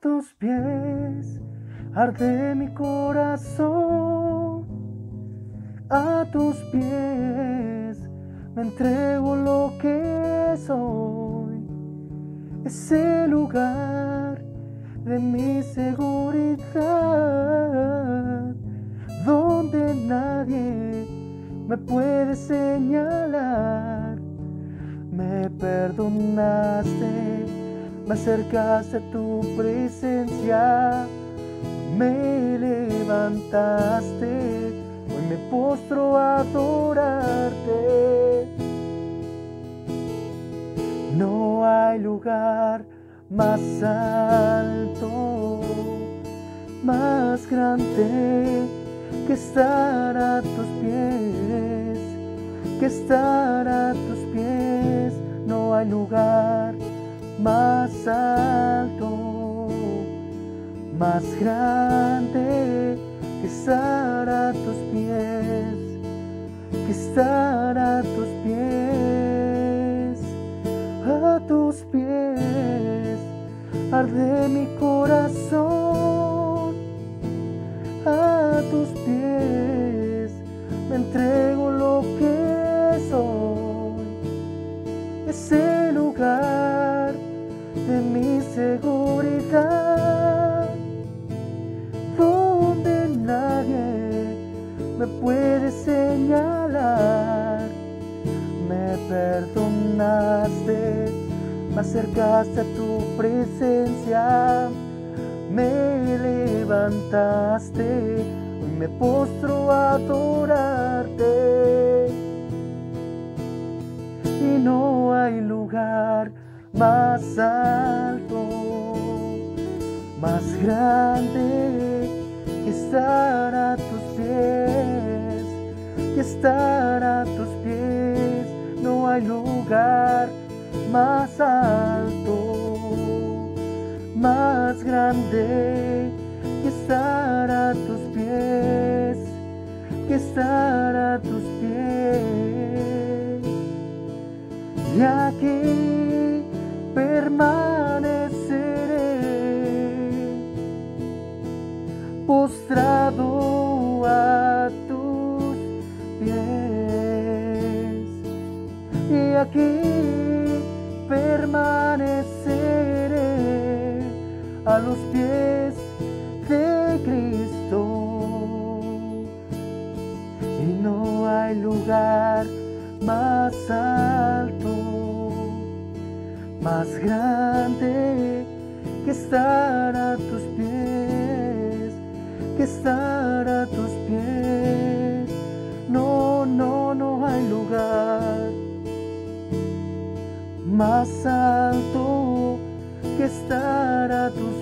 tus pies arde mi corazón. A tus pies me entrego lo que soy. Ese lugar de mi seguridad, donde nadie me puede señalar. Me perdonaste, me acercaste a tu presencia, me levantaste, hoy me postro a adorarte. No hay lugar más alto, más grande que estar a tus pies, que estar a tus pies. No hay lugar más alto, más grande que estar a tus pies, que estar a tus pies, a tus pies arde mi corazón a tus pies, me entrego lo que soy, ese lugar de mi seguridad, donde nadie me puede señalar, me perdonaste me acercaste a tu presencia, me levantaste, me postro a adorarte. Y no hay lugar más alto, más grande que estar a tus pies, que estar a tus pies. No hay lugar más alto, más grande que estar a tus pies, que estar a tus pies. Y aquí permaneceré postrado a tus pies. Y aquí permaneceré a los pies de Cristo. Y no hay lugar más alto, más grande que estar a tus pies, que estar a tus pies. No, no, no hay lugar más alto que estar a tus.